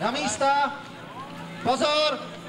Na místa! Pozor!